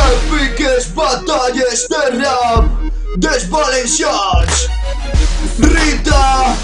Èpiques batalles de rap dels valencians Rita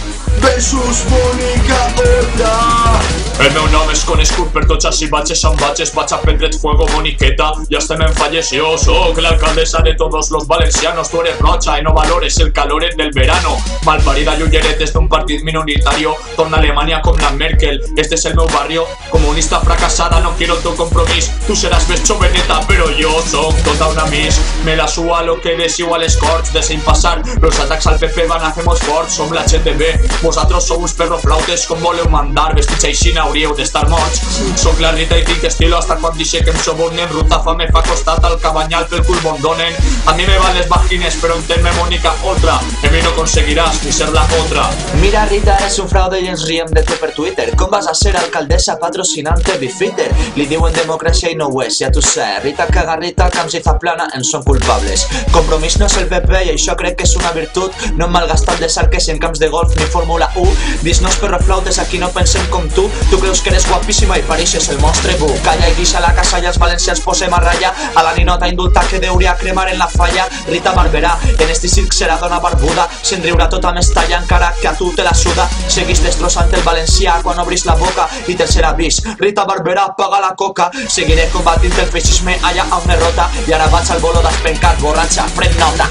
versus Mónica Otra El meu nom és Con Escut per tots els batxes amb batxes Vaig a prendre't fuego, Moniqueta Y hasta me falleció Soc la alcaldesa de todos los valencianos Tú eres rocha y no valores el calor del verano. Malparida Llullet desde un partit minoritario Torna a Alemania con la Merkel. Este es el meu barrio Comunista fracasada, no quiero tu compromís. Tú seràs més joveneta, però jo soc tota una miss Me la sua lo que des igual escorts Deseim passar. Los atacs al PP van a fer forts Som la de bé Vosaltres sou uns perroflautes com voleu mandar Vestits aixina hauríeu d'estar morts Soc la Rita i tinc estilo hasta quan dixe que em sobornen. Ruta fa me fa costat al cabanyal pel cul bon donen. A mi me van les vagines però entén-me Mónica otra. Que mi no conseguiràs ni ser la otra. Mira Rita, eres un fraude i ens riem de tu per Twitter. Com vas a ser alcaldessa patrocinante Bifitter? Li diuen democràcia i no ho és, ja tu sé. Rita Cagarrita, Camps i Zaplana en són culpables. Compromís no és el PP i això crec que és una virtut. No hem malgastat de sarques en camps de golf ni Fórmula 1 Dis-nos perroflautes, aquí no pensem com tu. Tu creus que eres guapíssima i pareixes el monstre bu Calla i deixa la casa i els valencians posem a ratlla A la ninota indulta que deuria cremar en la falla. Rita Barberà, en este circ serà dona barbuda. Se'n riurà tota mestalla encara que a tu te la suda. Seguís destrossant el valencià quan obris la boca. I tercer avís, Rita Barberà paga la coca. Seguiré combatint el feixisme allà on me rota. I ara vaig al bolo d'espencar borratxa, pren nota.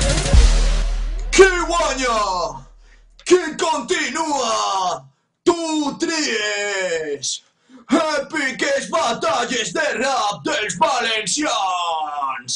Qui guanya? Qui continua? Tries Èpiques batalles de rap dels valencians